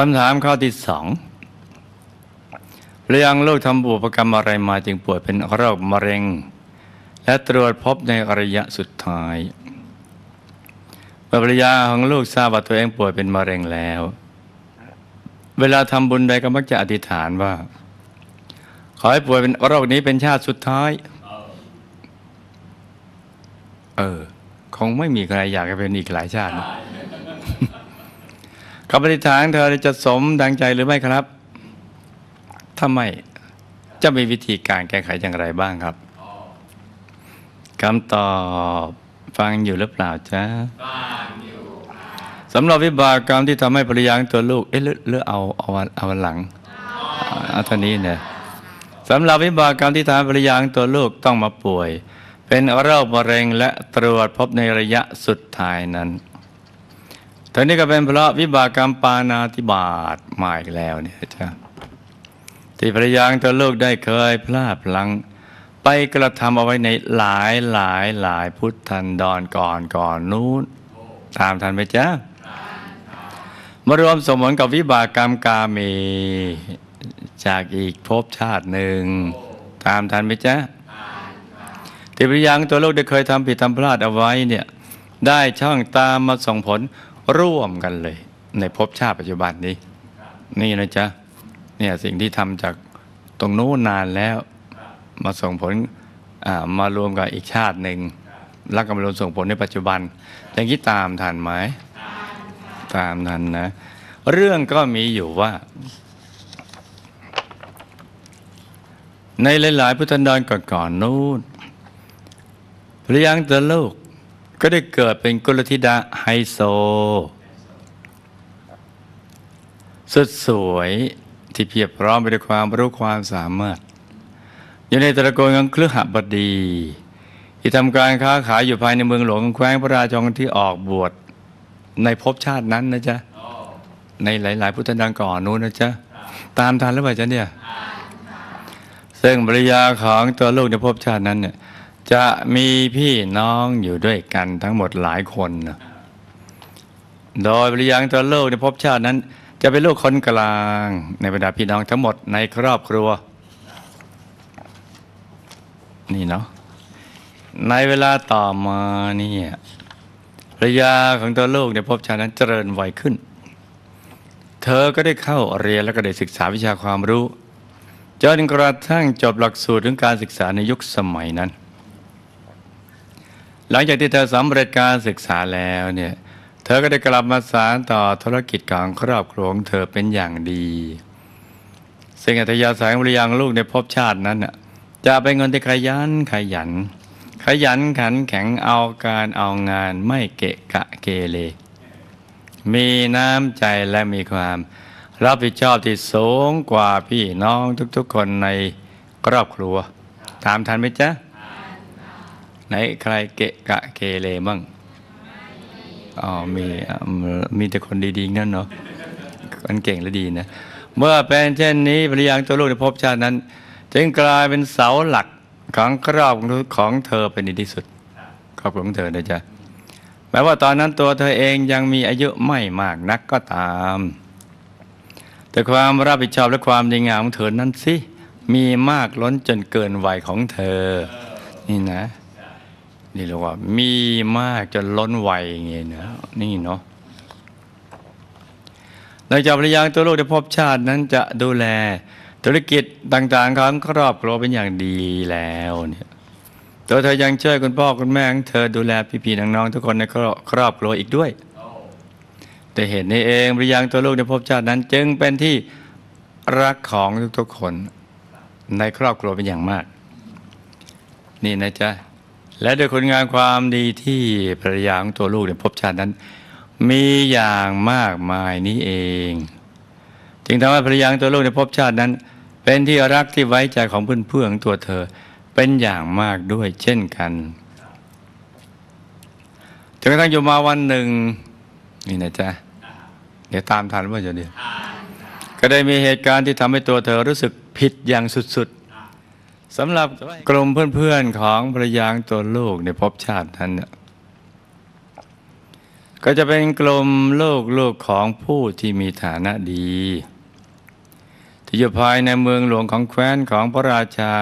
คำถามข้อที่สองเรื่องลูกทำบุพกรรมอะไรมาจึงป่วยเป็นโรคมะเร็ง และตรวจพบในระยะสุดท้ายเมื่อภรรยาของลูกทราบว่าตัวเองป่วยเป็นมะเร็งแล้ว เวลาทำบุญใดก็มักจะอธิษฐานว่า ขอให้ป่วยเป็นโรคนี้เป็นชาติสุดท้าย เออ คงไม่มีใครอยากจะเป็นอีกหลายชาตินะ คำอธิษฐานเธอจะสมดังใจหรือไม่ครับ ถ้าไม่จะมีวิธีการแก้ไขอย่างไรบ้างครับคำตอบฟังอยู่หรือเปล่าจ๊ะสำหรับวิบากกรรมที่ทำให้ภรรยาของตัวลูก เอ๊ะหรือหรือเอาเอาวันเอาวันหลังเอาเท่านี้เนี่ยสำหรับวิบากกรรมที่ทำให้ภรรยาของตัวลูกต้องมาป่วย เป็นโรคมะเร็งและตรวจพบในระยะสุดท้ายนั้น ทั้งนี้ก็เป็นเพราะวิบากกรรมปานาธิบาตมาอีกแล้วเนี่ยจ้ะที่ภรรยาของตัวลูกได้เคยพลาดพลั้งไปกระทำเอาไว้ในหลายหลายหลายพุทธันดรก่อนก่อนนู้นตามทันไหมจ๊ะมารวมสมผลกับวิบากกรรมกาเมจากอีกภพชาติหนึ่ง ตามทันไหมจ๊ะที่พยังตัวโลกได้เคยทำผิดทำพลาดเอาไว้เนี่ยได้ช่องตามมาส่งผล ร่วมกันเลย ในภพชาติปัจจุบันนี้ นี่นะจ๊ะเนี่ยสิ่งที่ทำจากตรงโน้นนานแล้ว มาส่งผลมารวมกับอีกชาติหนึ่งแล้วก็มารวมส่งผลในปัจจุบันอย่างนี้ตามทันไหมตามทันนะ เรื่องก็มีอยู่ว่า ในหลาย ๆ พุทธันดรก่อนๆนู้นพระยังตัวลูก ก็ได้เกิดเป็นกุลธิดาไฮโซ สุดสวยที่เพียบพร้อมไปด้วยความรู้ความสามารถ อยู่ในตระกูลของเครือหบดี ที่ทำการค้าขายอยู่ภายในเมืองหลวงของแคว้นพระราชองที่ออกบวชในภพชาตินั้นนะจ๊ะ ในหลาย ๆ พุทธดังก่อนนู้นนะจ๊ะ ตามทันหรือเปล่าจ๊ะเนี่ย ซึ่งภรรยาของตัวลูกในภพชาตินั้นเนี่ย จะมีพี่น้องอยู่ด้วยกันทั้งหมดหลายคนนะโดยภรรยาของตัวโลกในภพชาตินั้น จะเป็นลูกคนกลางในบรรดาพี่น้องทั้งหมดในครอบครัว นี่เนาะในเวลาต่อมาเนี่ยภรรยาของตัวลูกในภพชาตินั้นเจริญไวขึ้น เธอก็ได้เข้าเรียนแล้วก็ได้ศึกษาวิชาความรู้จนกระทั่งจบหลักสูตรถึงการศึกษาในยุคสมัยนั้น หลังจากที่เธอสำเร็จการศึกษาแล้วเนี่ยเธอก็ได้กลับมาสานต่อธุรกิจของครอบครัวของเธอเป็นอย่างดี ซึ่งอัธยาศัยของภรรยาลูกในภพชาตินั้นน่ะจะเป็นเงินที่ขยันขยัน ขยันขันแข็งเอาการเอางานไม่เกะกะเกเรมีน้ำใจและมีความรับผิดชอบที่สูงกว่าพี่น้องทุกๆคนในครอบครัว ถามทันไหมจ๊ะ ไหนใครเกะกะเกเรบ้างอ๋อมีมีแต่คนดีๆนั่นเนาะคนเก่งและดีนะ เมื่อเป็นเช่นนี้ภรรยาตัวลูกในภพชาตินั้น จึงกลายเป็นเสาหลักของครอบครัวของเธอเป็นที่สุดครอบครัวของเธอนะจ๊ะแม้ว่าตอนนั้นตัวเธอเองยังมีอายุไม่มากนักก็ตาม แต่ความรับผิดชอบและความดีงามของเธอนั้นสิมีมากล้นจนเกินวัยของเธอ นี่นะ นี่เรียกว่า มีมากจนล้นวัยอย่างเงี้ยนะนี่เนาะหลังจากภรรยาตัวลูกได้พบชาตินั้นจะดูแลธุรกิจต่างๆของครอบครัวเป็นอย่างดีแล้วเนี่ยตัวเธอยังช่วยคุณพ่อคุณแม่ของเธอดูแลพี่ๆน้องๆทุกคนในครอบครัวอีกด้วย แต่เหตุนี้เองภรรยาตัวลูกในภพชาตินั้น จึงเป็นที่รักของทุกๆคนในครอบครัวเป็นอย่างมาก นี่นะจ๊ะ และด้วยคุณงานความดีที่ภรรยาของตัวลูกในภพชาตินั้น มีอย่างมากมายนี้เอง จึงทำให้ภรรยาตัวลูกในภพชาตินั้น เป็นที่รักที่ไว้ใจของเพื่อนๆของตัวเธอเป็นอย่างมากด้วยเช่นกันจนกระทั่งอยู่มาวันหนึ่งนี่นะจ๊ะเดี๋ยวตามทันว่าจะเดียวก็ได้มีเหตุการณ์ที่ทำให้ตัวเธอรู้สึกผิดอย่างสุดๆ สำหรับกลุ่มเพื่อนๆของภรรยาตัวลูกในภพชาตินั้นเนี่ยก็ก็จะเป็นกลุ่มลูกลูกของผู้ที่มีฐานะดี ที่อยู่ภายในเมืองหลวงของแคว้นของพระราชา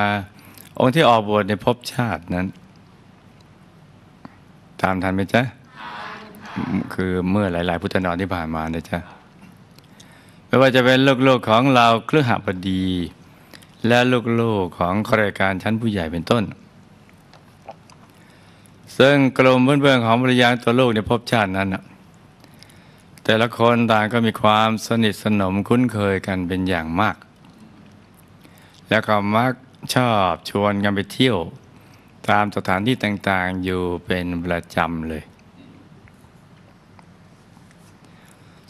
องค์ที่ออกบวชในภพชาตินั้น ตามทันไหมจ๊ะ คือเมื่อหลาย ๆ พุทธนอนที่ผ่านมานะจ๊ะไม่ว่าจะเป็นลูกๆของเราเครือหบดี และลูกๆของข้าราชการชั้นผู้ใหญ่เป็นต้น ซึ่งกลุ่มเพื่อนๆของภรรยาตัวลูกในภพชาตินั้นนะแต่ละคนต่างก็มีความสนิทสนมคุ้นเคยกันเป็นอย่างมาก แล้วก็มักชอบชวนกันไปเที่ยว ตามสถานที่ต่างๆอยู่เป็นประจำเลย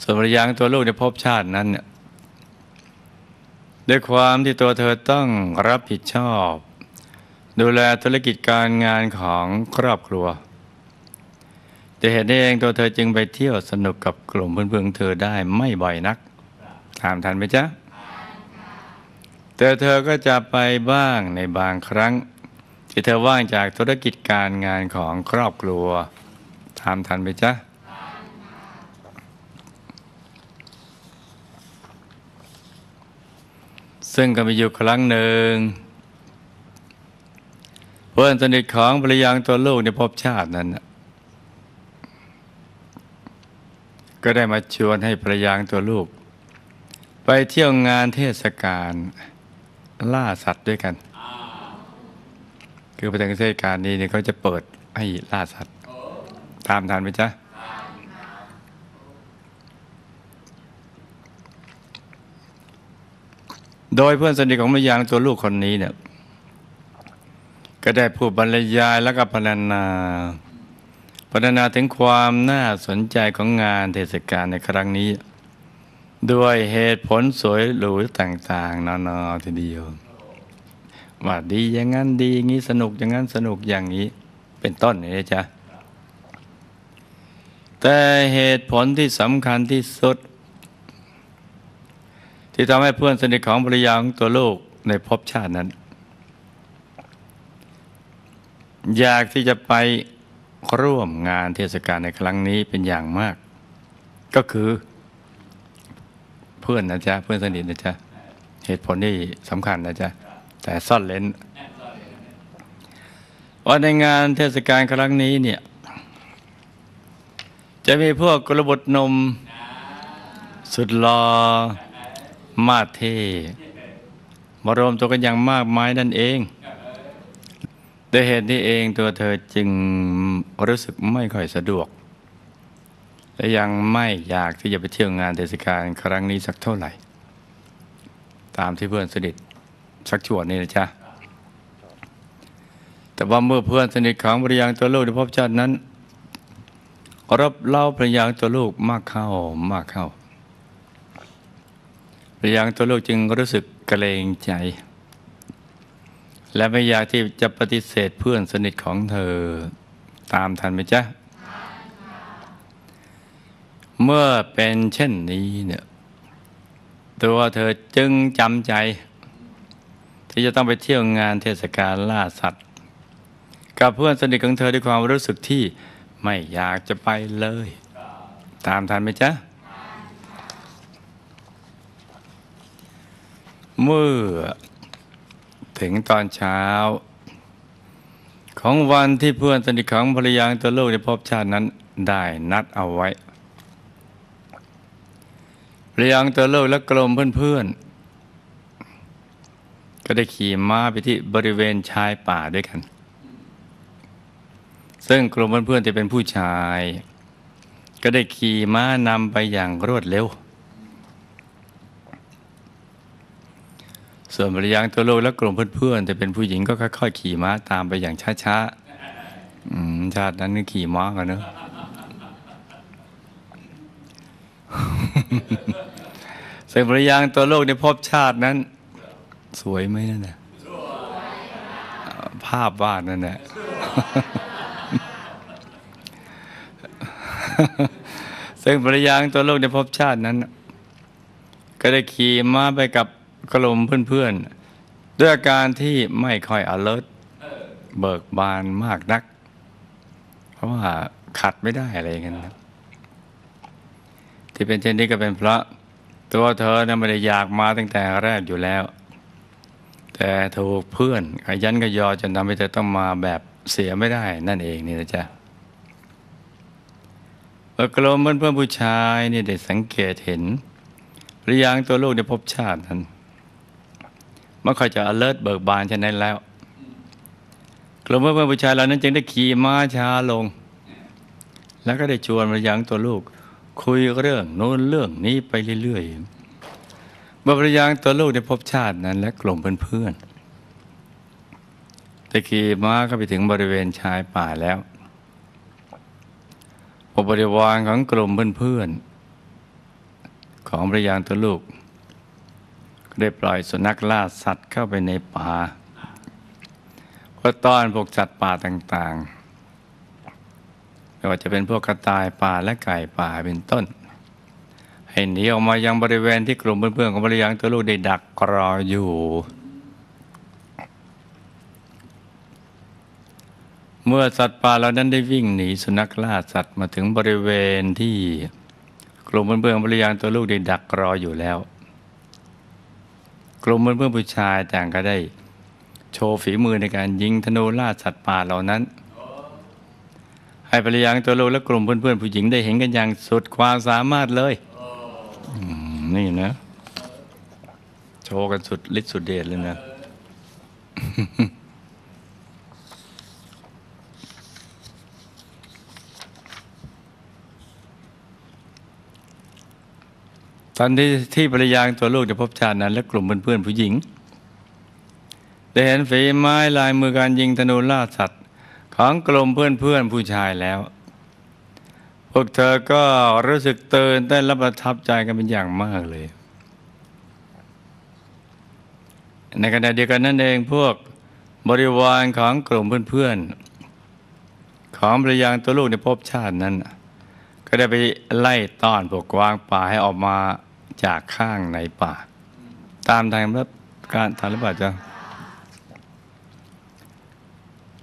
ส่วนภรรยางตัวลูกในภพชาตินั้นเนี่ย ด้วยความที่ตัวเธอต้องรับผิดชอบ ดูแลธุรกิจการงานของครอบครัวจะเห็นเองตัวเธอจึงไปเที่ยวสนุกกับกลุ่มเพื่อนๆเธอได้ไม่บ่อยนักถามทันไหมจ๊ะแต่เธอก็จะไปบ้างในบางครั้ง ที่เธอว่างจากธุรกิจการงานของครอบครัวถามทันไหมจ๊ะ ซึ่งก็มีอยู่ครั้งหนึ่ง เพื่อนสนิทของภรรยาตัวลูกในภพชาตินั้นก็ได้มาชวนให้ภรรยาตัวลูก ไปเที่ยวงานเทศกาลล่าสัตว์ด้วยกัน คือประเทศกาลนี้เนี่ยเขาจะเปิดให้ล่าสัตว์ ตามทันไหมจ๊ะ โดยเพื่อนสนิทของมายางตัวลูกคนนี้เนี่ยก็ได้พูดบรรยายแล้วก็พรรณนาพรรณนาถึงความน่าสนใจของงานเทศกาลในครั้งนี้ ด้วยเหตุผลสวยหรูต่างๆนานาทีเดียวว่าดีอย่างนั้นดีอย่างนี้สนุกอย่างนั้นสนุกอย่างนี้ เป็นต้นนี่จ๊ะแต่เหตุผลที่สำคัญที่สุด ที่ทำให้เพื่อนสนิทของภรรยาของตัวลูกในภพชาตินั้น อยากที่จะไปร่วมงานเทศกาลในครั้งนี้เป็นอย่างมาก ก็คือเพื่อนนะจ๊ะเพื่อนสนิทนะจ๊ะเหตุผลที่สำคัญนะจ๊ะแต่ซ่อนเลนว่าในงานเทศกาลครั้งนี้เนี่ยจะมีพวกกระบฏนม สุดรอ มาเทมารวมตัวกันอย่างมากมายนั่นเองด้วยเหตุนี้เองตัวเธอจึงรู้สึกไม่ค่อยสะดวก และยังไม่อยากที่จะไปเที่ยวงานเทศกาลครั้งนี้สักเท่าไหร่ ตามที่เพื่อนสนิทชักชวนนี่นะจ๊ะ แต่ว่าเมื่อเพื่อนสนิทของภรรยาตัวลูกในภพชาตินั้นรับเล่าภรรยาตัวลูกมากเข้ามากเข้า ยาตัวลูกจึงรู้สึกเกรงใจ และไม่อยากที่จะปฏิเสธเพื่อนสนิทของเธอตามทันไหมจ๊ะ เมื่อเป็นเช่นนี้เนี่ยตัวเธอจึงจำใจ ที่จะต้องไปเที่ยวงานเทศกาลล่าสัตว์ กับเพื่อนสนิทของเธอด้วยความรู้สึกที่ไม่อยากจะไปเลย ตามทันไหมจ๊ะ เมื่อถึงตอนเช้า ของวันที่เพื่อนสนิทของภรรยาตัวลูกในภพชาตินั้นได้นัดเอาไว้ภรรยาตัวลูกและกลมเพื่อนๆก็ได้ขี่ม้าไปที่บริเวณชายป่าด้วยกัน ซึ่งกลุ่มเพื่อนๆที่เป็นผู้ชาย ก็ได้ขี่ม้านำไปอย่างรวดเร็ว ส่วนภรรยาตัวลูกและกลุ่มเพื่อนๆแต่เป็นผู้หญิงก็ค่อยๆขี่ม้าตามไปอย่างช้าๆชาตินั้นนี่ขี่ม้ากันเนอะซึ่งภรรยาตัวลูกในภพชาตินั้น สวยไหมนั่นน่ะภาพวาดนั่นแหละซึ่งภรรยาตัวลูกในภพชาตินั้น ก็ได้ขี่ม้าไปกับ กลุ่มเพื่อนๆ ด้วยอาการที่ไม่ค่อย alert เบิกบานมากนัก เพราะว่าขัดไม่ได้อะไรอย่างนั้นครับที่เป็นเช่นนี้ก็เป็นเพราะตัวเธอเนะไม่ได้อยากมาตั้งแต่แรกอยู่แล้ว แต่ถูกเพื่อนขยันขยอจนทำให้เธอต้องมาแบบเสียไม่ได้นั่นเองนี่นะจ๊ะเอกลมเพื่อนเพื่อนผู้ชายนี่ได้สังเกตเห็นหรือยังตัวลูกในภพชาตินั้น ไมันค่อยจะ alert เบิกบานฉะนั้นแล้วกลุ่มเพื่อนผู้ชายเหล่านั้นจึงได้ขี่ม้าช้าลง แล้วก็ได้ชวนมายังตัวลูก คุยเรื่องโน้นเรื่องนี้ไปเรื่อยๆเมื่อพระยังตัวลูกได้พบชาตินั้น และกลุ่มเพื่อนๆได้ขี่ม้าก็ไปถึงบริเวณชายป่าแล้วบริวารของกลุ่มเพื่อนๆของพระยางตัวลูก ได้ปล่อยสุนัขล่าสัตว์เข้าไปในป่าเพื่อต้อนพวกสัตว์ป่าต่างๆ ไม่ว่าจะเป็นพวกกระต่ายป่าและไก่ป่าเป็นต้น ให้หนีออกมายังบริเวณที่กลุ่มเพื่อนๆของพระยางตัวลูกได้ดักรออยู่ เมื่อสัตว์ป่าเหล่านั้นได้วิ่งหนีสุนัขล่าสัตว์มาถึงบริเวณที่กลุ่มเพื่อนๆของพระยางตัวลูกได้ดักรออยู่แล้ว กลุ่มเพื่อนผู้ชายต่างก็ได้ โชว์ฝีมือในการยิงธนูล่าสัตว์ป่าเหล่านั้น ให้ภรรยาของตัวลูกและกลุ่มเพื่อนๆผู้หญิงได้เห็นกันอย่างสุดความสามารถเลยนี่นะ โชว์กันสุดฤทธิ์สุดเดชเลยนะ ตอนที่ที่ภรรยาของตัวลูกจะพบชาตินั้น และกลุ่มเพื่อนๆผู้หญิง ได้เห็นฝีไม้ลายมือการยิงธนูล่าสัตว์ ของกลุ่มเพื่อนๆผู้ชายแล้ว พวกเธอก็รู้สึกตื่นเต้นและประทับใจกันเป็นอย่างมากเลย ในขณะเดียวกันนั่นเองพวกบริวารของกลุ่มเพื่อนๆ ของภรรยาตัวลูกในภพชาตินั้น ก็ได้ไปไล่ต้อนพวกกวางป่าให้ออกมา จากข้างในป่าตามทางรับการทางหรือเปล่าจ๊ะ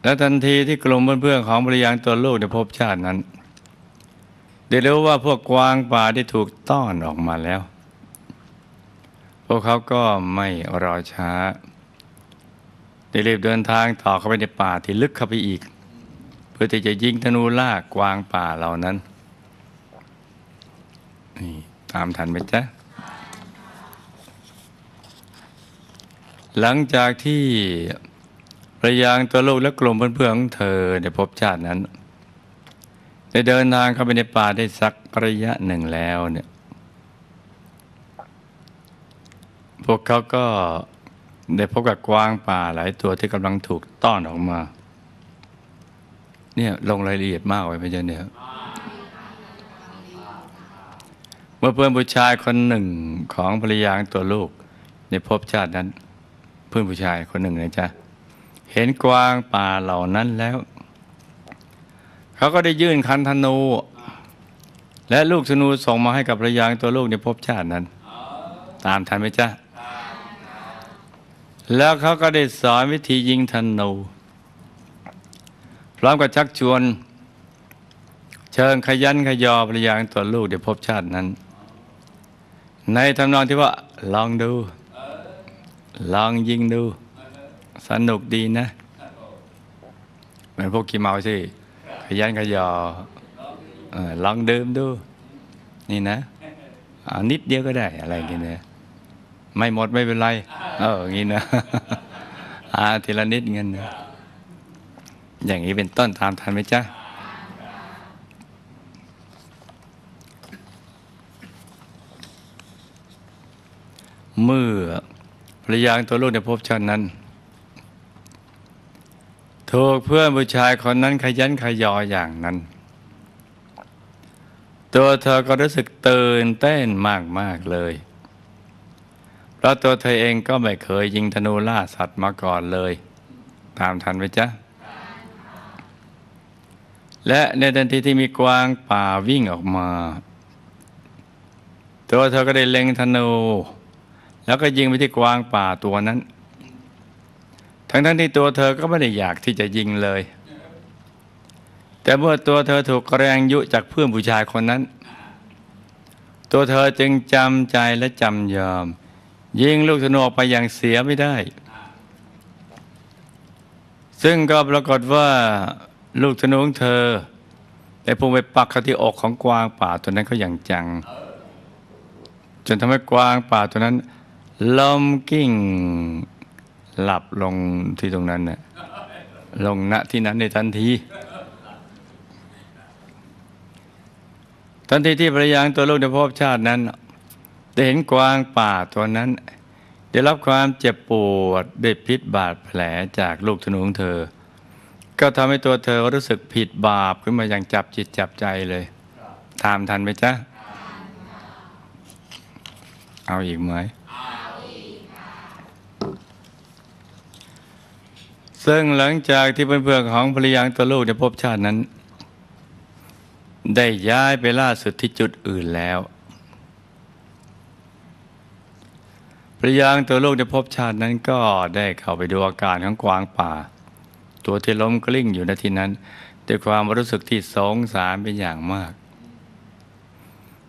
และทันทีที่กลุ่มเพื่อนๆของบริยางตัวลูกในภพชาตินั้น ได้รู้ว่าพวกกวางป่าได้ถูกต้อนออกมาแล้ว พวกเขาก็ไม่รอช้า ได้รีบเดินทางต่อเข้าไปในป่าที่ลึกเข้าไปอีก เพื่อที่จะยิงธนูล่ากวางป่าเหล่านั้นนี่ตามทันไหมจ๊ะ หลังจากที่พระยางตัวลูกและกลุ่มเพื่อนๆของเธอได้พบชาตินั้น ได้เดินทางเข้าไปในป่าได้สักระยะหนึ่งแล้วเนี่ยพวกเขาก็ได้พบกับกวางป่าหลายตัวที่กำลังถูกต้อนออกมา เนี่ยลงรายละเอียดมากไว้ไหมจ๊ะเนี่ยเมื่อเพื่อนผู้ชายคนหนึ่งของภรรยาตัวลูกในภพชาตินั้น พื่อนผู้ชายคนหนึ่งนะจ๊ะ เห็นกวางป่าเหล่านั้นแล้ว เขาก็ได้ยื่นคันธนู และลูกธนูส่งมาให้กับภรรยางตัวลูกในภพชาตินั้น ตามทันไหมจ๊ะ แล้วเขาก็ได้สอนวิธียิงธนูพร้อมกับชักชวน เชิญขยันขยอภรรยางตัวลูกในภพชาตินั้น ในทำนองที่ว่าลองดู ลองยิงดู สนุกดีนะเหมือนพวกกีเมาสิขยันขยอเอลองดื่มดู นี่นะนิดเดียวก็ได้อะไรอย่างเงี้ยไม่หมดไม่เป็นไร เอออย่างงี้นะอาทีละนิดเงินนะอย่างนี้เป็นต้นตามทันไหมจ๊ะเมื่อ ภรรยาตัวลูกในภพชาตินั้นถูกเพื่อนผู้ชายคนนั้นขยันขยออย่างนั้น ตัวเธอก็รู้สึกตื่นเต้นมากๆเลย เพราะตัวเธอเองก็ไม่เคยยิงธนูล่าสัตว์มาก่อนเลย ตามทันไหมจ๊ะ และในทันทีที่มีกวางป่าวิ่งออกมา ตัวเธอก็ได้เล็งธนู แล้วก็ยิงไปที่กวางป่าตัวนั้น ทั้งทั้งที่ตัวเธอก็ไม่ได้อยากที่จะยิงเลย แต่เมื่อตัวเธอถูกแรงยุจากเพื่อนผู้ชายคนนั้น ตัวเธอจึงจำใจและจำยอม ยิงลูกธนูออกไปอย่างเสียไม่ได้ ซึ่งก็ปรากฏว่าลูกธนูของเธอได้พุ่งไปปักเข้าที่อกของกวางป่าตัวนั้นเขาอย่างจัง จนทำให้กวางป่าตัวนั้น ลมกิ้ง หลับลงที่ตรงนั้นน่ะลงณที่นั้นในทันที ทันทีที่ภรรยาตัวลูกในภพชาตินั้นได้เห็นกวางป่าตัวนั้น ได้รับความเจ็บปวดด้วยพิษบาดแผลจากลูกธนูของเธอ ก็ทำให้ตัวเธอรู้สึกผิดบาปขึ้นมาอย่างจับจิตจับใจเลยตามทันไหมจ๊ะ เอาอีกไหม ซึ่งหลังจากที่เพื่อนๆของภรรยาตัวลูกในภพชาตินั้น ได้ย้ายไปล่าสุดที่จุดอื่นแล้วภรรยาตัวลูกในภพชาตินั้นก็ได้เข้าไปดูอาการของกวางป่า ตัวที่ล้มกลิ้งอยู่ณที่นั้นด้วยความรู้สึกที่สงสารเป็นอย่างมาก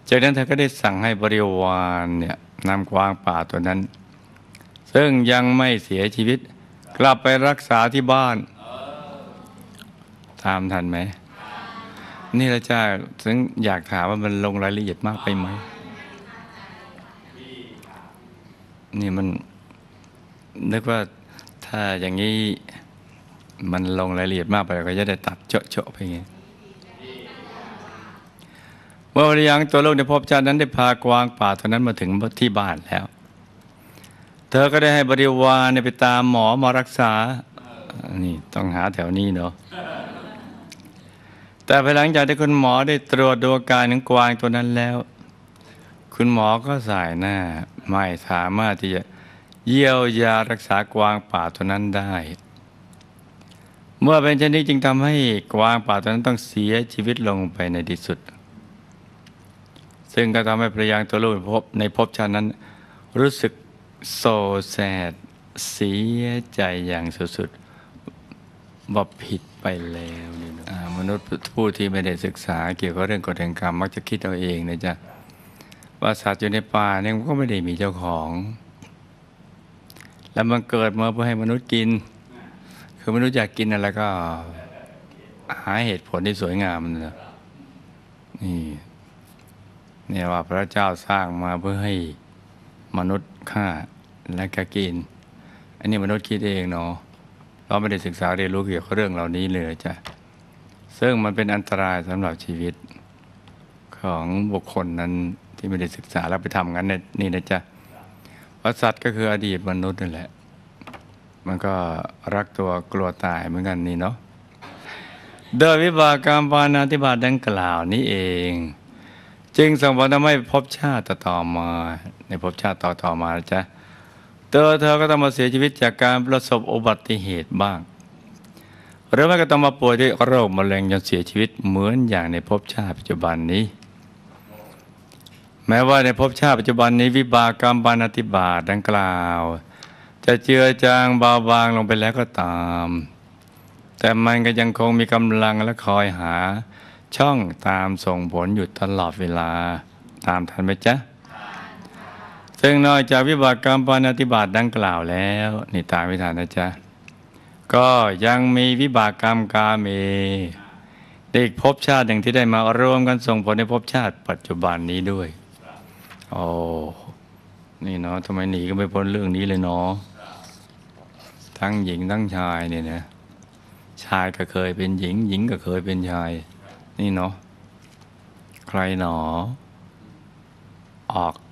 จากนั้นเธอก็ได้สั่งให้บริวารเนี่ยนำกวางป่าตัวนั้น ซึ่งยังไม่เสียชีวิต กลับไปรักษาที่บ้านตามทันไหม นี่ละจ้าถึงอยากถามว่ามันลงรายละเอียดมากไปไหม นี่มัน นึกว่าถ้าอย่างนี้มันลงรายละเอียดมากไปก็จะได้ตัดเจาะๆไปไงเมื่อวรยังตัวโลกในภพชาตินั้นได้พากวางป่าตัวนั้นมาถึงที่บ้านแล้ว ธอก็ได้ให้บริวารไปตามหมอมารักษา นี่ต้องหาแถวนี้เนาะ แต่ภายหลังจากที่คุณหมอได้ตรวจดูอาการของกวางตัวนั้นแล้ว คุณหมอก็สายหน้าไม่สามารถที่จะเยียวยารักษากวางป่าตัวนั้นได้ เมื่อเป็นเช่นนี้จึงทำให้กวางป่าตัวนั้นต้องเสียชีวิตลงไปในที่สุด ซึ่งก็ทำให้ภรรยาตัวลูกในภพในภพชาตินั้นรู้สึก โศแสดเสียใจอย่างสุดๆว่าผิดไปแล้วนี่นะมนุษย์ผู้ที่ไม่ได้ศึกษาเกี่ยวกับเรื่องกฎแห่งกรรมมักจะคิดเอาเองนะจ๊ะว่าสัตว์อยู่ในป่าเนี่ยมันก็ไม่ได้มีเจ้าของ แล้วมันเกิดมาเพื่อให้มนุษย์กิน คือมนุษย์อยากกินอะไรก็ หาเหตุผลที่สวยงามนะนี่เนี่ยว่าพระเจ้าสร้างมาเพื่อให้มนุษย์ฆ่า และก็กิน อันนี้มนุษย์คิดเองเนาะเราไม่ได้ศึกษาเรียนรู้เกี่ยวกับเรื่องเหล่านี้เลยจ้ะซึ่งมันเป็นอันตรายสำหรับชีวิตของบุคคลนั้นที่ไม่ได้ศึกษาแล้วไปทำงั้นนี่นะจ๊ะเพราะสัตว์ก็คืออดีตมนุษย์นั่นแหละ มันก็รักตัวกลัวตายเหมือนกันนี่เนาะโดยวิบากกรรมปานาธิบาตดังกล่าวนี้เอง จึงส่งผลทำให้พบชาติต่อมา ในภพชาติต่อๆมาจ๊ะ เธอเธอก็ต้องมาเสียชีวิตจากการประสบอุบัติเหตุบ้าง หรือไม่ก็ต้องมาป่วยด้วยโรคมะเร็งจนเสียชีวิตเหมือนอย่างในภพชาติปัจจุบันนี้ แม้ว่าในภพชาติปัจจุบันนี้วิบากกรรมปานติบาตดังกล่าว จะเจือจางเบาบางลงไปแล้วก็ตาม แต่มันก็ยังคงมีกำลังและคอยหา ช่องตามส่งผลอยู่ตลอดเวลาตามทันไหมจ๊ะ ซึ่งนอกจากวิบากกรรมปานาติบาตดังกล่าวแล้วนี่ตามไม่ทันนะจ๊ะ ก็ยังมีวิบากกรรมกาเมเด็กภพชาติหนึ่งที่ได้มารวมกันส่งผลในภพชาติปัจจุบันนี้ด้วยโอ้นี่เนาะทำไมหนีก็ไม่พ้นเรื่องนี้เลยเนาะทั้งหญิงทั้งชายเนี่ยนะชายก็เคยเป็นหญิง หญิงก็เคยเป็นชาย นี่เนาะใครหนอ ออก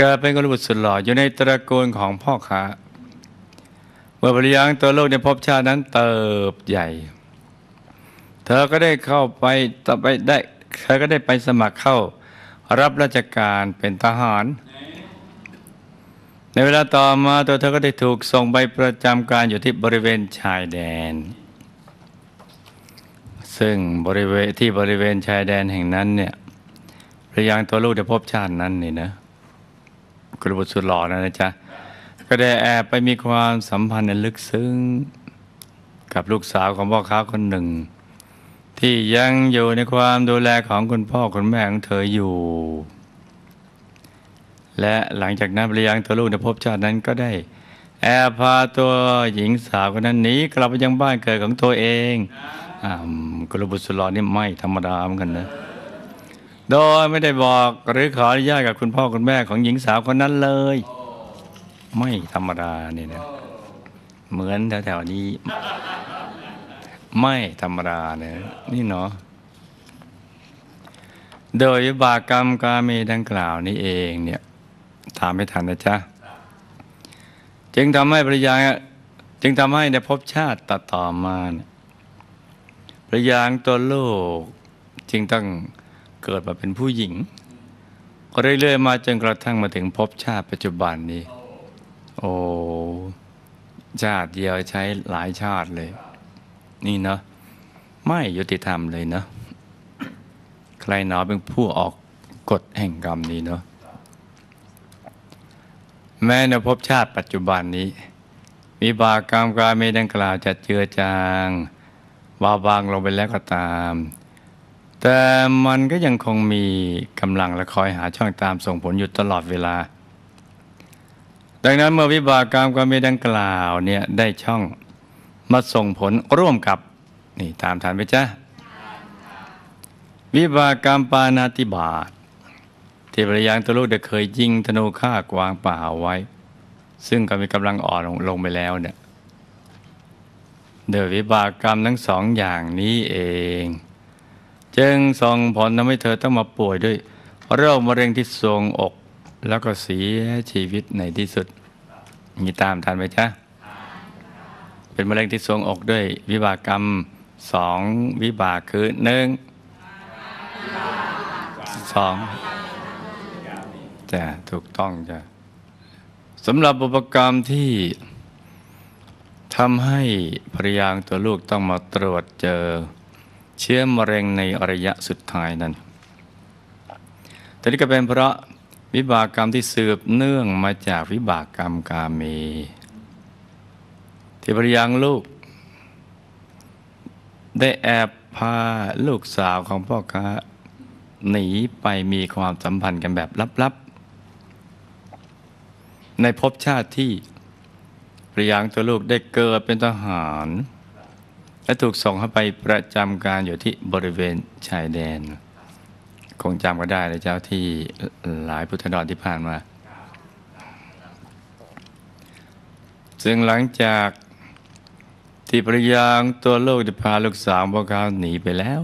เกิดเป็นกุลบุตรสุดหล่ออยู่ในตระกูลของพ่อค้าเมื่อปริยังตัวโลกในภพชาตินั้นเติบใหญ่ เธอก็ได้เข้าไปต่อไปได้ เธอก็ได้ไปสมัครเข้ารับราชการเป็นทหาร ในเวลาต่อมาตัวเธอก็ได้ถูกส่งไปประจำการอยู่ที่บริเวณชายแดน ซึ่งบริเวณที่บริเวณชายแดนแห่งนั้นเนี่ยพระยางตัวลูกได้พบชาตินั้นนี่นะ กระบุตรสุดหล่อนะนะจ๊ะ ก็ได้แอบไปมีความสัมพันธ์อันลึกซึ้ง กับลูกสาวของพ่อค้าคนหนึ่ง ที่ยังอยู่ในความดูแลของคุณพ่อคุณแม่ของเธออยู่ และหลังจากนั้นภรรยาของตัวลูกในภพชาตินั้นก็ได้แอบพาตัวหญิงสาวคนนั้นหนีกลับไปยังบ้านเกิดของตัวเองอ่ากระบุตรสุดหล่อนี่ไม่ธรรมดาเหมือนกันนะ โดยไม่ได้บอกหรือขออนุญาตกับคุณพ่อคุณแม่ของหญิงสาวคนนั้นเลย ไม่ธรรมดาเนี่ยนะเหมือนแถวๆนี้ ไม่ธรรมดาเนี่ยนี่เนาะโดยบากกรรมกาเมดังกล่าวนี้เองเนี่ยถามไม่ทันนะจ๊ะจึงทำให้ภรรยาจึงทำให้ในภพชาติต่อต่อมาเนี่ยภรรยางตัวลูกจึงต้อง เกิดมาเป็นผู้หญิงก็เรื่อยๆมาจนกระทั่งมาถึงภพชาติปัจจุบันนี้ โอ้ชาติเดียวใช้หลายชาติเลย นี่เนาะไม่ยุติธรรมเลยเนาะใครหนอเป็นผู้ออกกฎแห่งกรรมนี้เนาะแม้ในภพชาติปัจจุบันนี้วิบากกรรมการเมดังกล่าวจะเจือจางเบาบางลงไปแล้วก็ตาม แต่มันก็ยังคงมีกำลังและคอยหาช่องตามส่งผลอยู่ตลอดเวลา ดังนั้นเมื่อวิบากกรรมความเมดังกล่าวเนี่ยได้ช่องมาส่งผลร่วมกับนี่ตามฐานไปจ้ะวิบากกรรมปานาติบาตที่ภรรยาตัวลูกได้เคยยิงธนูฆ่ากวางป่าเอาไว้ ซึ่งก็มีกำลังอ่อนลงลงไปแล้วเนี่ยโดวิบากกรรมทั้งสองอย่างนี้เอง จึงส่งผลทำให้เธอต้องมาป่วยด้วย โรคมะเร็งที่ทรวงอก แล้วก็เสียชีวิตในที่สุด มีตามทันไหมจ๊ะ เป็นมะเร็งที่ทรวงอกด้วยวิบากกรรมสองวิบากคือหนึ่งสองจะถูกต้องจ้ะสำหรับอุปกรรมที่ทำให้ภรรยาตัวลูกต้องมาตรวจเจอ เชื้อมะเร็งในระยะสุดท้ายนั้น แต่นี่ก็เป็นเพราะวิบากกรรมที่สืบเนื่องมาจากวิบากกรรมกาเม ที่ภรรยาลูก ได้แอบพาลูกสาวของพ่อค้าหนีไปมีความสัมพันธ์กันแบบลับๆ ในภพชาติที่ภรรยาตัวลูกได้เกิดเป็นทหาร และถูกส่งเข้าไปประจำการอยู่ที่บริเวณชายแดน คงจำก็ได้เลยเจ้าที่หลายพุทธดอนที่ผ่านมา ซึ่งหลังจากที่ภรรยาตัวลูกได้พาลูกสาวพวกเขาหนีไปแล้ว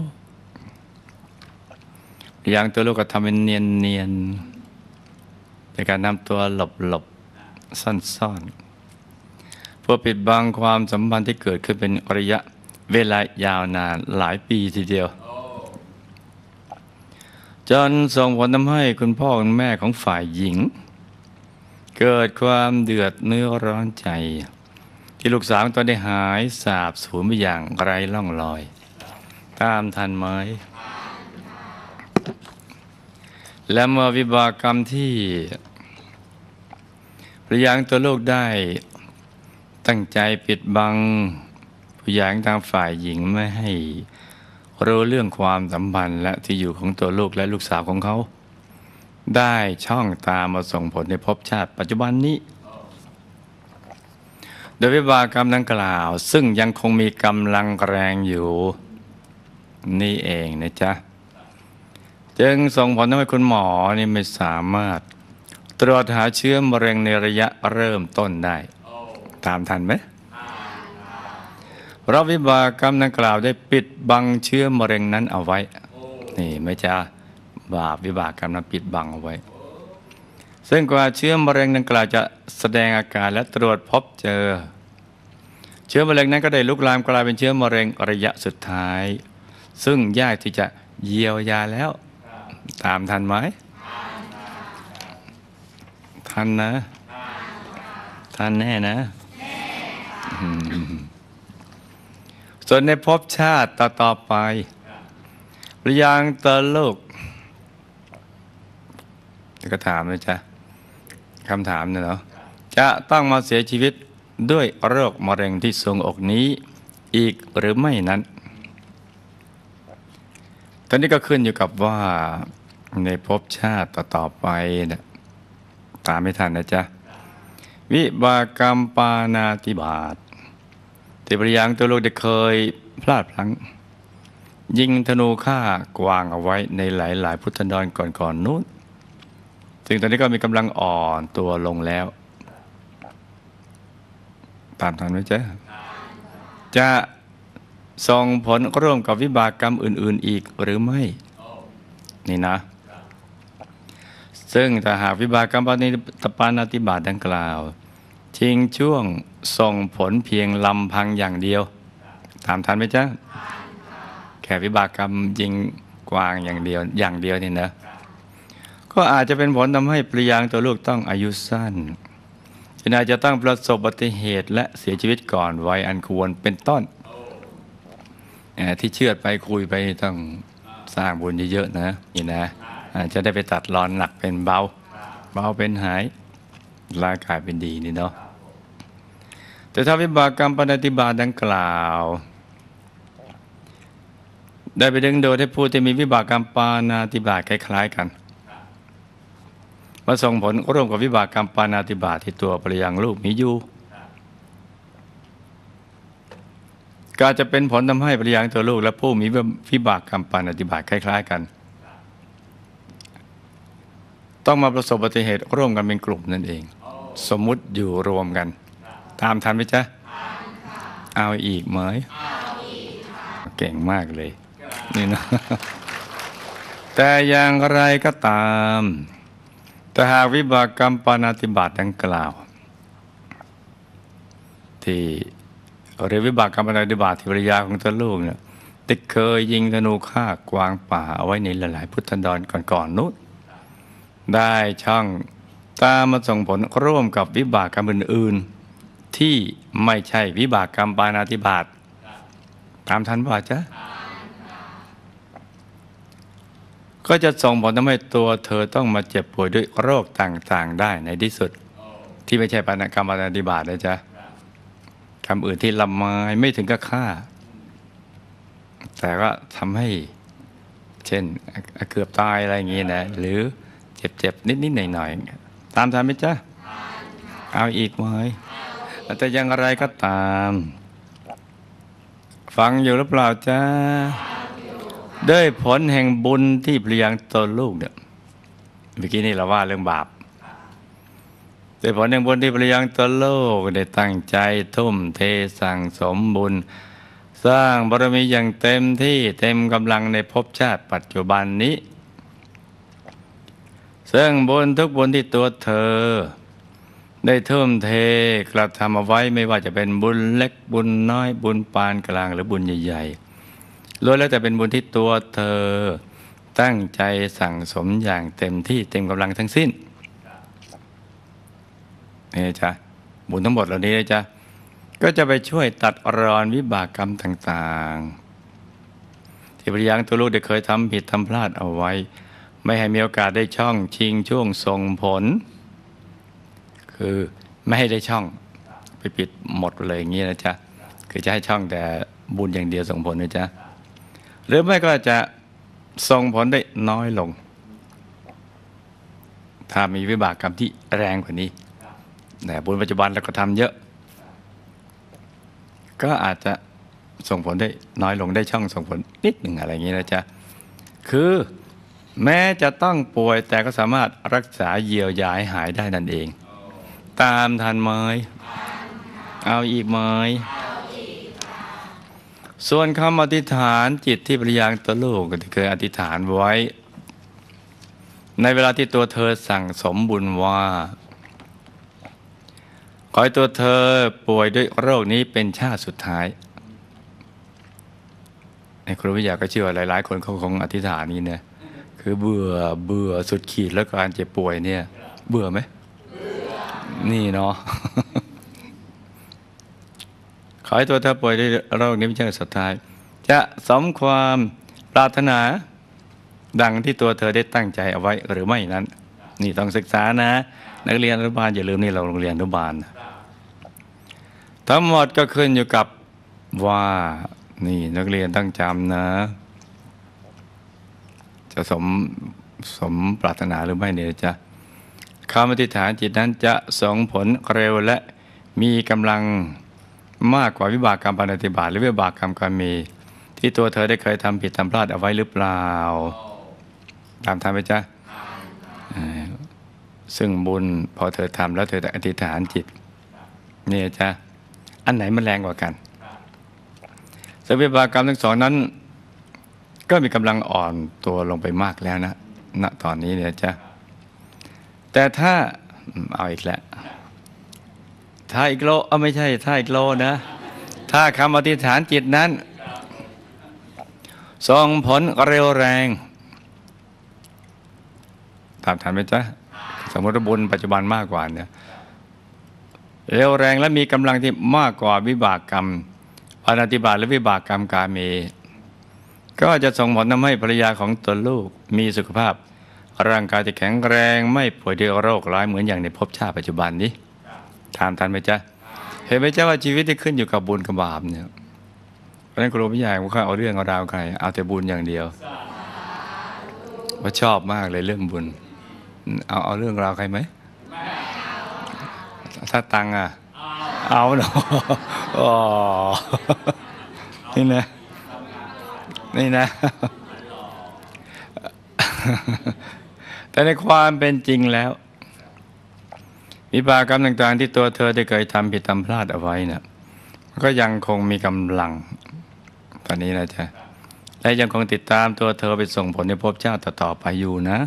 ยาของตัวลูกก็ทำเป็นเนียนๆในการนำตัวหลบๆซ่อนๆเพื่อปิดบังความสัมพันธ์ที่เกิดขึ้นเป็นระยะ เวลายาวนานหลายปีทีเดียว จนส่งผลทำให้คุณพ่อคุณแม่ของฝ่ายหญิง เกิดความเดือดเนื้อร้อนใจ ที่ลูกสาวตอนได้หายสาบสูญไปอย่างไรล่องลอย ตามทันไหมและเมื่อวิบากกรรมที่พระยางตัวลูกได้ตั้งใจปิดบัง ผู้หญิงทางฝ่ายหญิงไม่ให้รู้เรื่องความสัมพันธ์และที่อยู่ของตัวลูกและลูกสาวของเขา ได้ช่องตามมาส่งผลในภพชาติปัจจุบันนี้ โดยวิบากกรรมดังกล่าว ซึ่งยังคงมีกำลังแรงอยู่ นี่เองนะจ๊ะ จึงส่งผลทำให้คุณหมอนี่ไม่สามารถ ตรวจหาเชื้อมะเร็งในระยะเริ่มต้นได้ ตามทันไหม เพราะวิบากกรรมดังกล่าวได้ปิดบังเชื้อมะเร็งนั้นเอาไว้ นี่ไม่จ้าบาปวิบากกรรมนั้นปิดบังเอาไว้ ซึ่งกว่าเชื้อมะเร็งดังกล่าวจะแสดงอาการและตรวจพบเจอ เชื้อมะเร็งนั้นก็ได้ลุกลามกลายเป็นเชื้อมะเร็งระยะสุดท้าย ซึ่งยากที่จะเยียวยาแล้ว ตามทันไหมทันนะทันแน่นะ ส่วนในภพชาติต่อตอไปปริยังเตอลูกก็ถามนะจ๊ะคำถามเนี่ยเนาะจะต้องมาเสียชีวิตด้วยโรคมะเร็งที่ทรวงอกนี้อีกหรือไม่นั้น ตอนนี้ก็ขึ้นอยู่กับว่าในภพชาติต่อๆไปเนี่ยตามไม่ทันนะจ๊ะ วิบากรรมปานาติบาต ที่ปริยังตัวลูกได้เคยพลาดพลั้ง ยิงธนูฆ่ากวางเอาไว้ในหลาย ๆ พุทธนดรก่อนๆนนู้นซึ่งตอนนี้ก็มีกำลังอ่อนตัวลงแล้ว ตามทันไหมจ๊ะจะส่งผลร่วมกับวิบากกรรมอื่น ๆ อีกหรือไม่ นี่นะ ซึ่งถ้าหากวิบากกรรมปานิปานาติบาตดังกล่าว ทิ้งช่วงส่งผลเพียงลำพังอย่างเดียว ตามทันไหมจ๊ะแค่วิบากกรรมยิงกวางอย่างเดียวอย่างเดียวนี่นะก็อาจจะเป็นผลทำให้ปริยางตัวลูกต้องอายุสั้นจึงอาจจะต้องประสบอุบัติเหตุและเสียชีวิตก่อนวัยอันควรเป็นต้น ที่เชื่อดไปคุยไปต้องสร้างบุญเยอะๆนะนี่นะอาจจะได้ไปตัดรอนหนักเป็นเบา เบาเป็นหายร่างกายเป็นดีนี่เนาะ แต่ถ้าวิบากกรรมปฏิบัติดังกล่าว ได้ไปดึงโดดให้ผู้ที่มีวิบากกรรมปานาติบาตคล้าย ๆ กันมาส่งผลร่วมกับวิบากกรรมปานาติบาตที่ตัวภรรยังลูกมีอยู่ก็จะเป็นผลทำให้ภรรยาตัวลูก และผู้มีวิบากกรรมปานาติบาตคล้าย ๆ กัน ต้องมาประสบอุบัติเหตุร่วมกันเป็นกลุ่มนั่นเอง สมมุติอยู่รวมกัน ตามทันไหมจ๊ะเอาอีกไหมเก่งมากเลยนี่นะแต่อย่างไรก็ตามแต่หากวิบากกรรมปานาติบาตดังกล่าว ที่หรือวิบากกรรมปานาติบาตที่ภรรยาของตัวลูกเนี่ยได้เคยยิงธนูฆ่ากวางป่าเอาไว้ในหลาย ๆ พุทธันดรก่อนๆนู้นได้ช่องตามมาส่งผลร่วมกับวิบากกรรมอื่น ๆ ที่ไม่ใช่วิบากกรรมปานาติบาตตามทันป่ะจ๊ะก็จะส่งผลทำให้ตัวเธอต้องมาเจ็บป่วยด้วยโรคต่างๆ ได้ในที่สุด ที่ไม่ใช่ปานกรรมปานาติบาตนะจ๊ะคำอื่นที่ละไมายไม่ถึงกับฆ่า แต่ก็ทำให้ เช่นเกือบตายอะไรอย่างงี้นะ หรือเจ็บๆ นิดๆ หน่อยๆ ตามทันไหมจ๊ะ เอาอีกไหม แต่อยังไรก็ตาม ฟังอยู่หรือเปล่าจ๊ะด้วยผลแห่งบุญที่พลียงตนลูกเนี่ยเมื่อกี้นี่เราว่าเรื่องบาปด้วยผลแห่งบุญที่พลียงตนลูกได้ตั้งใจทุ่มเทสั่งสมบุญ สร้างบารมีอย่างเต็มที่เต็มกำลังในภพชาติปัจจุบันนี้ ซึ่งบุญทุกบุญที่ตัวเธอ ได้ทุ่มเทกระทำเอาไว้ไม่ว่าจะเป็นบุญเล็กบุญน้อยบุญปานกลางหรือบุญใหญ่ๆล้วนแล้วแต่เป็นบุญที่ตัวเธอตั้งใจสั่งสมอย่างเต็มที่เต็มกำลังทั้งสิ้นนี่จ้ะบุญทั้งหมดเหล่านี้จ๊ะก็จะไปช่วยตัดรอนวิบากกรรมต่างๆ ที่พระยังตัวลูกได้เคยทำผิดทำพลาดเอาไว้ ไม่ให้มีโอกาสได้ช่องชิงช่วงส่งผล คือไม่ให้ได้ช่องไปปิดหมดเลยอย่างนี้นะจ๊ะคือจะให้ช่องแต่บุญอย่างเดียวส่งผลนะจ๊ะหรือไม่ก็จะส่งผลได้น้อยลง ถ้ามีวิบากกรรมที่แรงกว่านี้แต่บุญปัจจุบันเราก็ทำเยอะ ก็อาจจะส่งผลได้น้อยลงได้ช่องส่งผลนิดหนึ่งอะไรอย่างนี้นะจ๊ะคือแม้จะต้องป่วยแต่ก็สามารถรักษาเยียวยาให้หายได้นั่นเอง ตามทันไหมเอาอีกไหมส่วนคำอธิษฐานจิตที่ปริยางตัวลูกเคยอธิษฐานไว้ ในเวลาที่ตัวเธอสั่งสมบุญว่า ขอให้ตัวเธอป่วยด้วยโรคนี้เป็นชาติสุดท้าย ในครูวิทยาก็เชื่อว่าหลาย ๆ คนเขาคงอธิษฐานนี้เนี่ยคือเบื่อเบื่อสุดขีดแล้วการเจ็บป่วยเนี่ย เบื่อไหม นี่เนาะขอให้ตัวเธอป่วยด้วยโรคนี้ไม่ใช่สุดท้าย จะสมความปรารถนา ดังที่ตัวเธอได้ตั้งใจเอาไว้หรือไม่นั้น นี่ต้องศึกษานะ นักเรียนอนุบาลอย่าลืมนี่เราโรงเรียนอนุบาลทั้งหมดก็ขึ้นอยู่กับว่านี่นักเรียนต้องจำนะ จะสมสมปรารถนาหรือไม่เนี่ยจะ คำอธิษฐานจิตนั้นจะส่งผลเร็วและมีกำลังมากกว่าวิบากกรรมปฏิบัติหรือวิบากกรรมการมี ที่ตัวเธอได้เคยทำผิดทำพลาดเอาไว้หรือเปล่า ตามทำไปจ้ะซึ่งบุญพอเธอทำแล้วเธอจะอธิษฐานจิตเนี่ยจ้ะอันไหนมันแรงกว่ากันสวิบากกรรมทั้งสองนั้น ก็มีกำลังอ่อนตัวลงไปมากแล้วนะณตอนนี้เนี่ยจ้ะ แต่ถ้าเอาอีกแล้วถ้าอีกโลเอาไม่ใช่ถ้าอีกโลนะ ถ้าคำอธิษฐานจิตนั้นส่งผลเร็วแรงตามทันไหมจ๊ะสมมติว่าบุญปัจจุบันมากกว่าเนี่ยเร็วแรงและมีกำลังที่มากกว่าวิบากกรรมปาฏิบัติหรือวิบากกรรมกาเม ก็จะส่งผลทำให้ภรรยาของตนลูกมีสุขภาพ ร่างกายจะแข็งแรงไม่ป่วยด้วยโรคร้ายเหมือนอย่างในภพชาติปัจจุบันนี้ถามทันไหมจ๊ะเห็นไหมจ๊ะว่าชีวิตที่ขึ้นอยู่กับบุญกับบาปเนี่ยเพราะฉะนั้นครูไม่อยากว่าเอาเรื่องเอาราวใครเอาแต่บุญอย่างเดียวว่าชอบมากเลยเรื่องบุญ เอาเอาเรื่องราวใครไหมถ้าตังอะ เอาเนาะอ๋อนี่นะ นี่นะ แต่ในความเป็นจริงแล้ววิบากกรรมต่างๆ ที่ตัวเธอได้เคยทำผิดทำพลาดเอาไว้นะ่ะก็ยังคงมีกำลังตอนนี้นะจ๊ะและยังคงติดตามตัวเธอไปส่งผลในภพชาติต่อๆไปอยู่นะ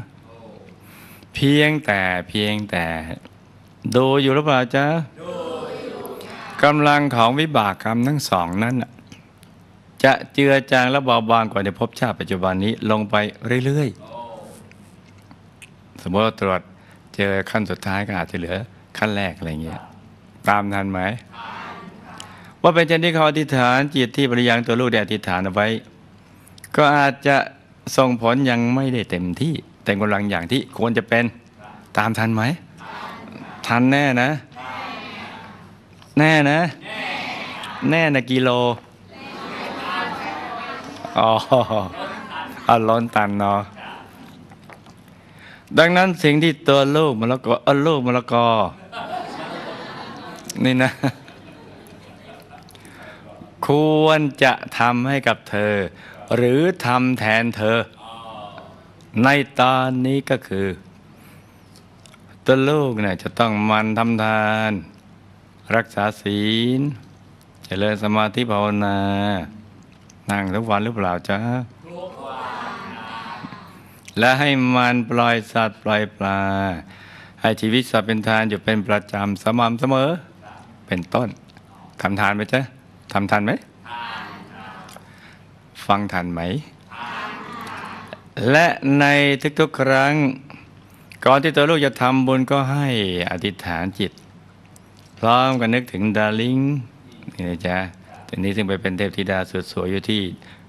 เพียงแต่เพียงแต่ดูอยู่หรือเปล่าจ๊ะกำลังของวิบากกรรมทั้งสองนั้นจะเจือจางและเบาบางกว่าในภพชาติปัจจุบันนี้ลงไปเรื่อยๆ มมติว่าตรวจเจอขั้นสุดท้ายก็อาจจะเหลือขั้นแรกอะไรเงี้ยตามทันไหม ว่าเป็นเช่นที่เขาอธิษฐานจิตที่ปริยังตัวลูกได้อธิษฐานเอาไว้ ก็อาจจะส่งผลยังไม่ได้เต็มที่แต่กำลังอย่างที่ควรจะเป็นตามทันไหม ทันแน่นะ แน่นะ แน่นะกิโลอ๋ออล้นตันเนาะ ดังนั้นสิ่งที่ตัวลูกมะละกอเออลูกมะละกอ นี่นะ ควรจะทำให้กับเธอ หรือทำแทนเธอ ในตอนนี้ก็คือ ตัวลูกเนี่ยจะต้องมันทำทาน รักษาศีล เจริญสมาธิภาวนา นั่งทุกวันหรือเปล่าจ๊ะ และให้มันปล่อยสัตว์ปล่อยปลา ให้ชีวิตสัตว์เป็นทานอยู่เป็นประจำสม่ำเสมอ เป็นต้นทำทานไหมจ๊ะทำทานไหมฟังทันไหม และในทุกๆครั้ง ก่อนที่ตัวลูกจะทำบุญก็ให้อธิษฐานจิต พร้อมกันนึกถึงดาริงนี่นะจ๊ะทีนี้ซึ่งไปเป็นเทพธิดาสวยๆอยู่ที่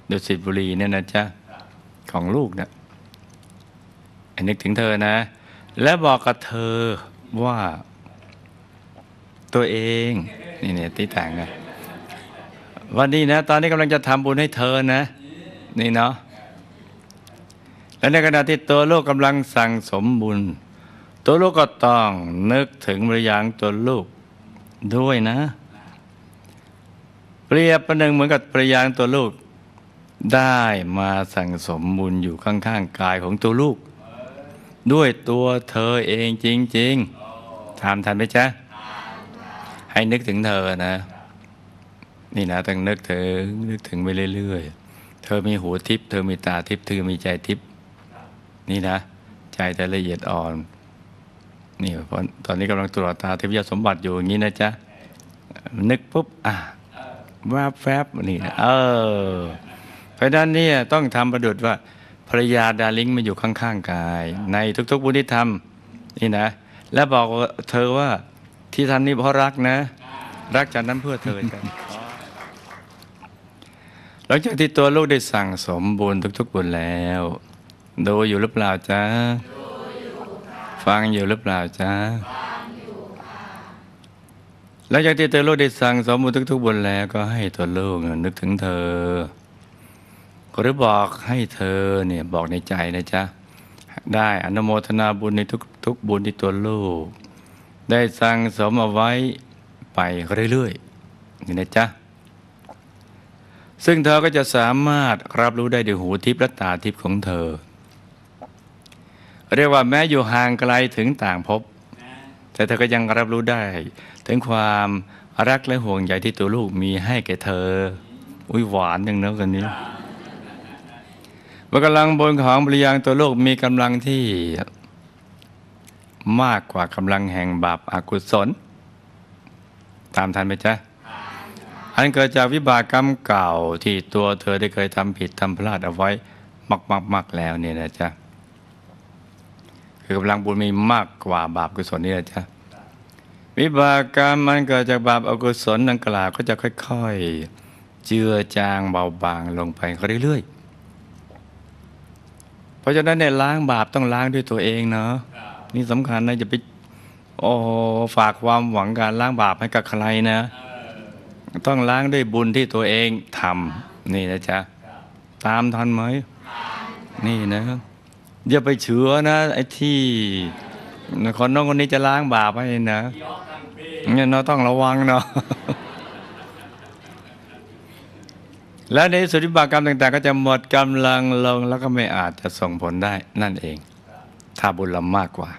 ดุสิตบุรีเนี่ยนะจ๊ะ ของลูกเนะี่ย นึกถึงเธอนะ และบอกกับเธอว่า ตัวเองนี่เนี่ยที่แต่งนะวันนี้นะ ตอนนี้กำลังจะทำบุญให้เธอนะ นี่เนาะและในขณะที่ตัวลูกกำลังสั่งสมบุญ ตัวลูกก็ต้องนึกถึงบริยังตัวลูกด้วยนะ เปรียบประหนึ่งเหมือนกับปริยางตัวลูก ได้มาสั่งสมบุญอยู่ข้างๆกายของตัวลูก ด้วยตัวเธอเองจริงๆถามทันไหมจ๊ะ ให้นึกถึงเธอนะ นี่นะต้องนึกถึงนึกถึงไปเรื่อยๆ เธอมีหูทิพย์เธอมีตาทิพย์เธอมีใจทิพย์นี่นะ ใจแต่ละเอียดอ่อนนี่พราะตอนนี้กำลังตรวจตาทิพยสมบัติอยู่อย่างนี้นะจ๊ะ นึกปุ๊บอะแวบแวบนี่นะเออเพราะนั้นเนี่ยต้องทำประดุดว่า ภรยาดาริงมาอยู่ข้างๆกาย ในทุกๆบุญที่ทำนี่นะ และบอกเธอว่าที่ทำนี่เพราะรักนะ รักจากนั้นเพื่อเธอจ้ะหลังจากที่ตัวลูกได้สั่งสมบุญทุก ๆ บุญแล้ว ดูอยู่หรือเปล่าจ๊ะฟังอยู่หรือเปล่าจ๊ะหลังจากที่ตัวลูกได้สั่งสมบุญทุก ๆบุญแล้วก็ให้ตัวลูกนึกถึงเธอ หรือบอกให้เธอเนี่ยบอกในใจนะจ๊ะ ได้อนุโมทนาบุญในทุกทุกบุญที่ตัวลูก ได้สั่งสมเอาไว้ไปเรื่อยๆนี่นะจ๊ะ ซึ่งเธอก็จะสามารถรับรู้ได้ด้วยหูทิพย์และตาทิพย์ของเธอ เรียกว่าแม้อยู่ห่างไกลถึงต่างภพแต่เธอก็ยังรับรู้ได้ ถึงความรักและห่วงใยที่ตัวลูกมีให้แก่เธอ อุ้ยหวานอย่างนั้นกันนี้ ว่ากำลังบนของบริยังตัวโลกมีกำลังที่มากกว่ากำลังแห่งบาปอากุศล ตามทันไหมจ๊ะอันเกิดจากวิบากกรรมเก่าที่ตัวเธอได้เคยทำผิดทำพลาดเอาไว้มากๆๆแล้วเนี่ยนะจ๊ะคือกำลังบุญมีมากกว่าบาปกุศลนี่นะจ๊ะวิบากกรรมมันเกิดจากบาปอกุศลดังกล่าวก็จะค่อย ๆ เจือจางเบาบางลงไปเรื่อยๆ ราะฉะนั้นเนี่ยล้างบาปต้องล้างด้วยตัวเองเนาะนี่สำคัญนะอย่าไปโอ้ฝากความหวังการล้างบาปให้กับใครนะ ต้องล้างด้วยบุญที่ตัวเองทำนี่นะจ๊ะตามทันไหมนี่นะอย่าไปเฉือนะไอ้ที่คนน้องคนนี้จะล้างบาปให้นะเนี่ยเราต้องระวังเนาะ และในสุริบากกรรมต่าง ๆ ก็จะหมดกำลังลงแล้วก็ไม่อาจจะส่งผลได้นั่นเอง ถ้าบุญเรามากกว่า